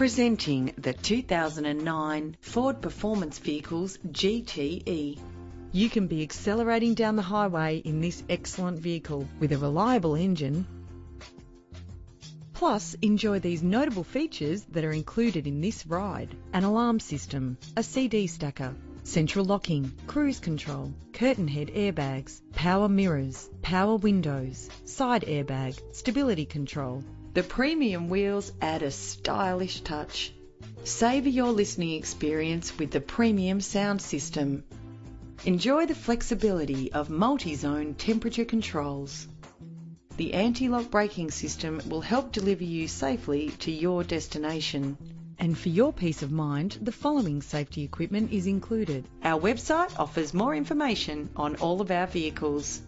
Presenting the 2009 Ford Performance Vehicles GTE. You can be accelerating down the highway in this excellent vehicle with a reliable engine. Plus, enjoy these notable features that are included in this ride. An alarm system, a CD stacker, central locking, cruise control, curtain head airbags, power mirrors, power windows, side airbag, stability control. The premium wheels add a stylish touch. Savour your listening experience with the premium sound system. Enjoy the flexibility of multi-zone temperature controls. The anti-lock braking system will help deliver you safely to your destination. And for your peace of mind, the following safety equipment is included. Our website offers more information on all of our vehicles.